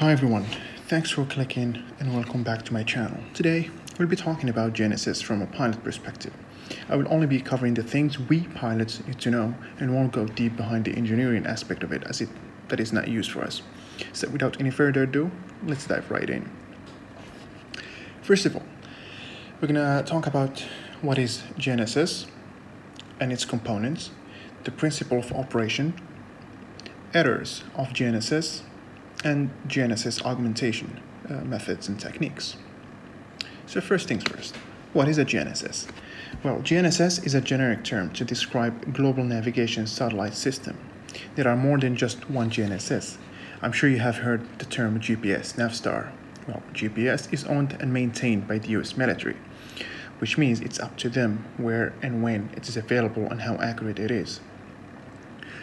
Hi everyone, thanks for clicking and welcome back to my channel. Today we'll be talking about GNSS from a pilot perspective. I will only be covering the things we pilots need to know and won't go deep behind the engineering aspect of it as it that is not used for us. So without any further ado, let's dive right in. First of all, we're gonna talk about what is GNSS and its components, the principle of operation, errors of GNSS, and GNSS augmentation uh, methods and techniques. So first things first, what is a GNSS? Well, GNSS is a generic term to describe global navigation satellite system. There are more than just one GNSS. I'm sure you have heard the term GPS, Navstar. Well, GPS is owned and maintained by the US military, which means it's up to them where and when it is available and how accurate it is.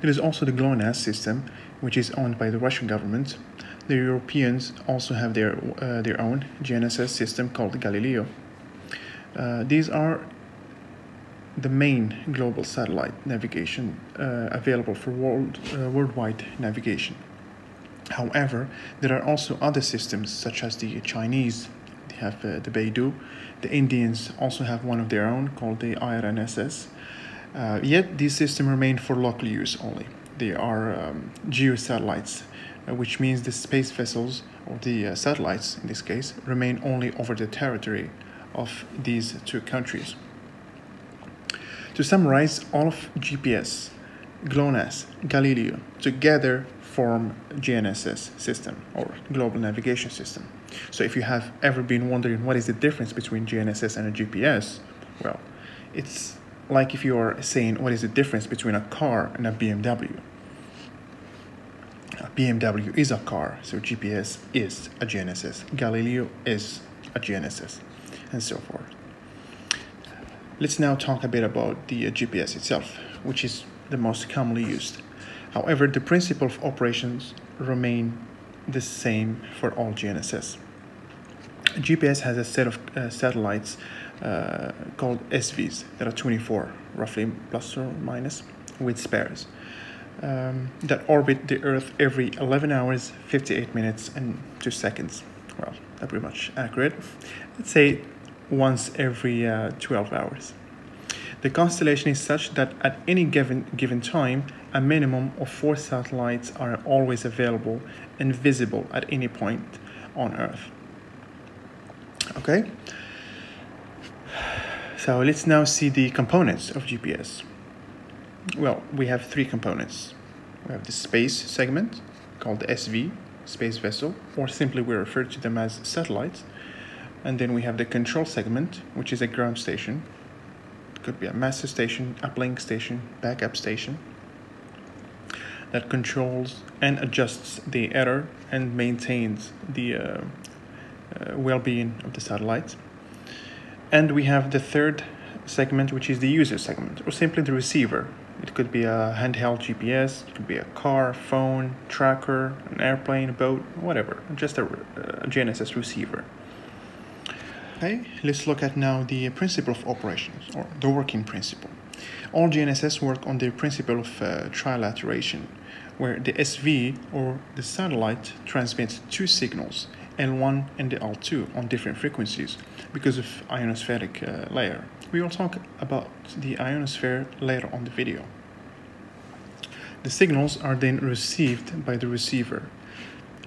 There is also the GLONASS system, which is owned by the Russian government. The Europeans also have their, uh, their own GNSS system called Galileo. Uh, these are the main global satellite navigation uh, available for world, uh, worldwide navigation. However, there are also other systems such as the Chinese, they have uh, the Beidou, the Indians also have one of their own called the IRNSS, uh, yet these systems remain for local use only. They are um, geosatellites, uh, which means the space vessels or the uh, satellites in this case remain only over the territory of these two countries. To summarize, all of GPS, GLONASS, Galileo together form GNSS system or global navigation system. So if you have ever been wondering what is the difference between GNSS and a GPS, well, it's like if you are saying what is the difference between a car and a BMW. A BMW is a car, so GPS is a GNSS, Galileo is a GNSS, and so forth. Let's now talk a bit about the uh, GPS itself, which is the most commonly used. However, the principle of operations remain the same for all GNSS. GPS has a set of uh, satellites uh, called SVs. There are 24, roughly plus or minus, with spares. Um, that orbit the Earth every 11 hours, 58 minutes, and 2 seconds. Well, that's pretty much accurate. Let's say once every uh, 12 hours. The constellation is such that at any given, given time, a minimum of four satellites are always available and visible at any point on Earth. Okay? So let's now see the components of GPS. Well, we have three components. We have the space segment called SV, space vessel, or simply we refer to them as satellites. And then we have the control segment, which is a ground station. It could be a master station, uplink station, backup station that controls and adjusts the error and maintains the uh, uh, well-being of the satellite. And we have the third segment, which is the user segment, or simply the receiver. It could be a handheld GPS, it could be a car, phone, tracker, an airplane, a boat, whatever, just a, a GNSS receiver. Okay, let's look at now the principle of operations, or the working principle. All GNSS work on the principle of uh, trilateration, where the SV, or the satellite, transmits two signals L1 and the L2 on different frequencies because of ionospheric uh, layer. We will talk about the ionosphere later on the video. The signals are then received by the receiver.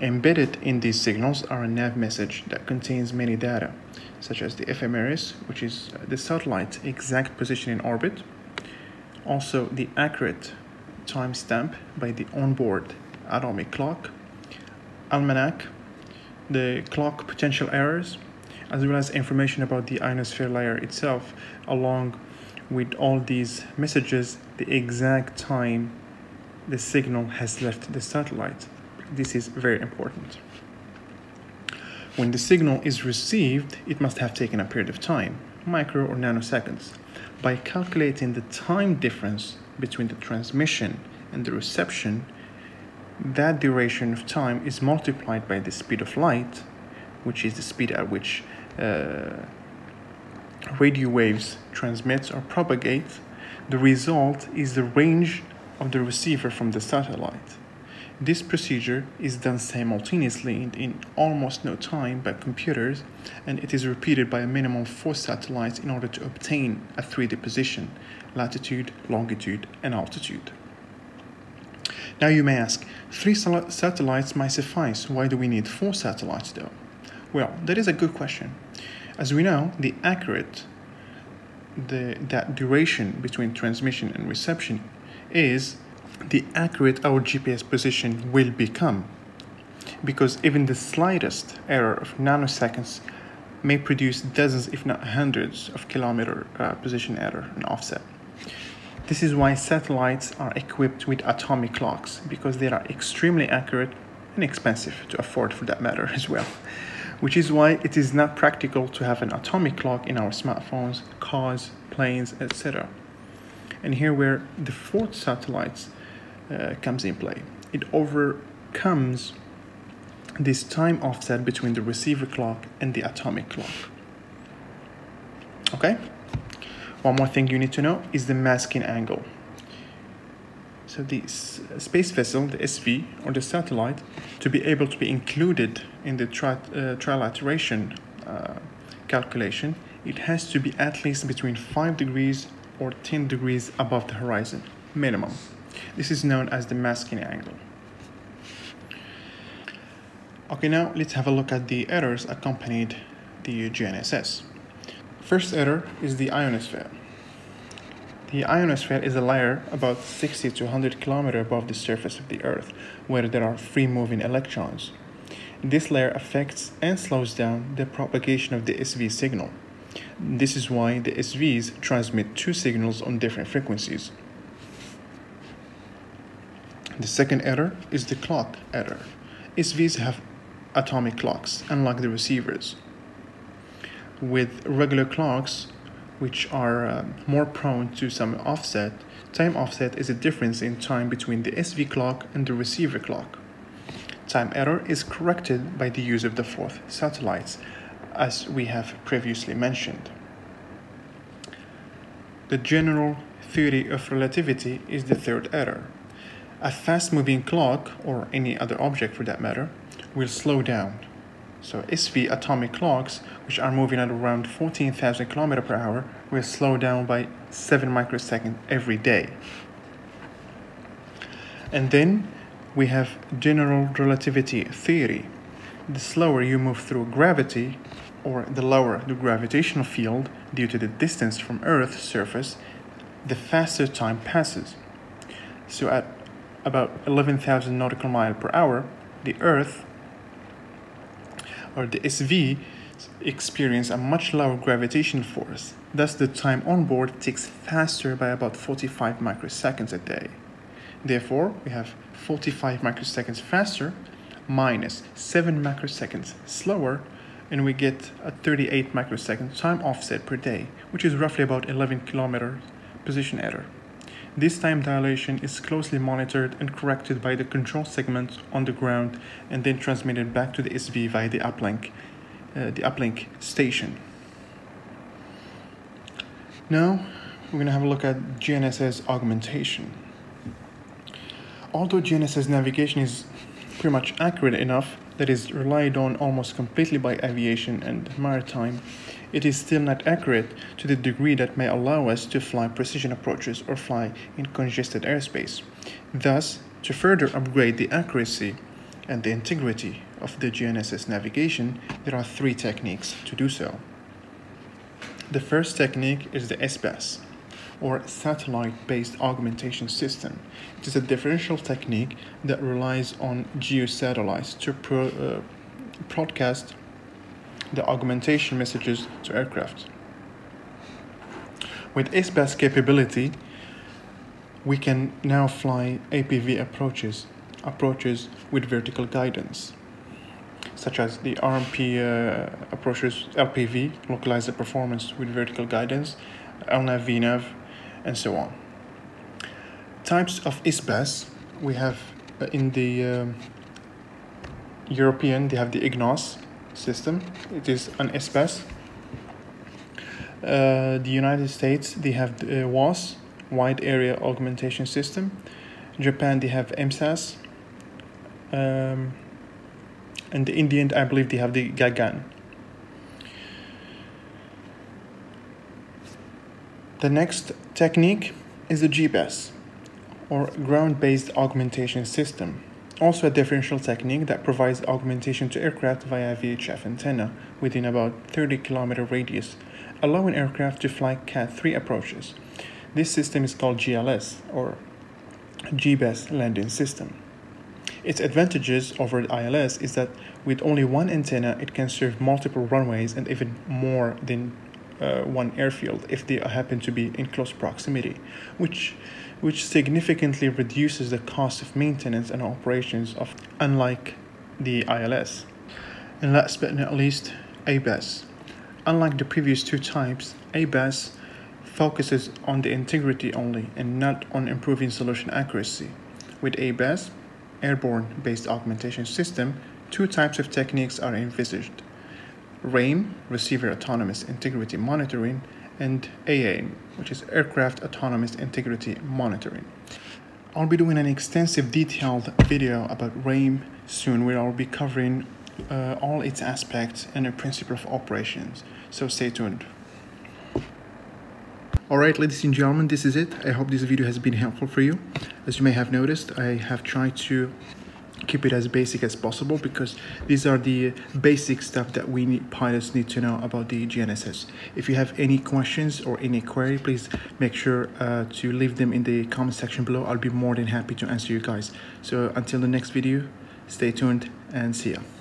Embedded in these signals are a nav message that contains many data, such as the ephemeris, which is the satellite's exact position in orbit, also the accurate timestamp by the onboard atomic clock, almanac, the clock potential errors, as well as information about the ionosphere layer itself, along with all these messages, the exact time the signal has left the satellite. This is very important. When the signal is received, it must have taken a period of time, micro or nanoseconds. By calculating the time difference between the transmission and the reception, that duration of time is multiplied by the speed of light, which is the speed at which uh, radio waves transmit or propagate. The result is the range of the receiver from the satellite. This procedure is done simultaneously in, in, almost no time by computers, and it is repeated by a minimum of four satellites in order to obtain a 3D position, latitude, longitude, and altitude. Now you may ask, three satellites might suffice, why do we need four satellites though? Well, that is a good question. As we know, the accurate the that duration between transmission and reception is the accurate our GPS position will become. Because even the slightest error of nanoseconds may produce dozens, if not hundreds, of kilometer uh, position error and offset. This is why satellites are equipped with atomic clocks because they are extremely accurate and expensive to afford for that matter as well. Which is why it is not practical to have an atomic clock in our smartphones, cars, planes, etc. And here where the fourth satellites uh, comes in play. It overcomes this time offset between the receiver clock and the atomic clock. Okay? One more thing you need to know is the masking angle. So the space vessel, the SV, or the satellite, to be able to be included in the tri uh, trilateration uh, calculation, it has to be at least between 5 degrees or 10 degrees above the horizon, minimum. This is known as the masking angle. Okay, now let's have a look at the errors accompanied the GNSS. First error is the ionosphere. The ionosphere is a layer about 60 to 100 km above the surface of the Earth, where there are free moving electrons. This layer affects and slows down the propagation of the SV signal. This is why the SVs transmit two signals on different frequencies. The second error is the clock error. SVs have atomic clocks, unlike the receivers. With regular clocks, which are uh, more prone to some offset, time offset is a difference in time between the SV clock and the receiver clock. Time error is corrected by the use of the fourth satellites, as we have previously mentioned. The general theory of relativity is the third error. A fast moving clock, or any other object for that matter, will slow down. So SV atomic clocks, which are moving at around 14,000 km per hour, will slow down by 7 microseconds every day. And then we have general relativity theory. The slower you move through gravity, or the lower the gravitational field due to the distance from Earth's surface, the faster time passes. So at about 11,000 nautical mile per hour, the Earth or the SV experience a much lower gravitational force. Thus, the time on board ticks faster by about 45 microseconds a day. Therefore, we have 45 microseconds faster minus 7 microseconds slower, and we get a 38 microsecond time offset per day, which is roughly about 11 kilometers position error. This time dilation is closely monitored and corrected by the control segment on the ground and then transmitted back to the SV via the uplink, uh, the uplink station. Now we're going to have a look at GNSS augmentation. Although GNSS navigation is pretty much accurate enough that is relied on almost completely by aviation and maritime, it is still not accurate to the degree that may allow us to fly precision approaches or fly in congested airspace. Thus, to further upgrade the accuracy and the integrity of the GNSS navigation, there are three techniques to do so. The first technique is the SBAS, or Satellite Based Augmentation System. It is a differential technique that relies on geosatellites to pro, uh, broadcast the augmentation messages to aircraft. With SBAS capability, we can now fly APV approaches, approaches with vertical guidance, such as the RNP uh, approaches LPV, localizer performance with vertical guidance, LNAV, VNAV, and so on. Types of SBAS we have uh, in the um, European, they have the EGNOS, system. It is an SBAS. Uh, the United States, they have the uh, WAAS, Wide Area Augmentation System. Japan, they have MSAS, Um, and in India, I believe they have the Gagan. The next technique is the GBAS, or Ground Based Augmentation System, also a differential technique that provides augmentation to aircraft via VHF antenna within about 30 kilometer radius, allowing aircraft to fly Cat 3 approaches. This system is called GLS, or GBAS landing system. Its advantages over ILS is that with only one antenna, it can serve multiple runways and even more than uh, one airfield if they happen to be in close proximity, which which significantly reduces the cost of maintenance and operations of unlike the ILS. And last but not least, ABAS. Unlike the previous two types, ABAS focuses on the integrity only and not on improving solution accuracy. With ABAS, airborne based augmentation system, two types of techniques are envisaged RAIM, Receiver Autonomous Integrity Monitoring, and AAIM, which is Aircraft Autonomous Integrity Monitoring. I'll be doing an extensive detailed video about RAIM soon where I'll be covering uh, all its aspects and the principle of operations, so stay tuned. Alright ladies and gentlemen, this is it. I hope this video has been helpful for you. As you may have noticed, I have tried to keep it as basic as possible because these are the basic stuff that we need, pilots need to know about the GNSS. If you have any questions or any query, please make sure uh, to leave them in the comment section below. I'll be more than happy to answer you guys. So until the next video, stay tuned and see ya.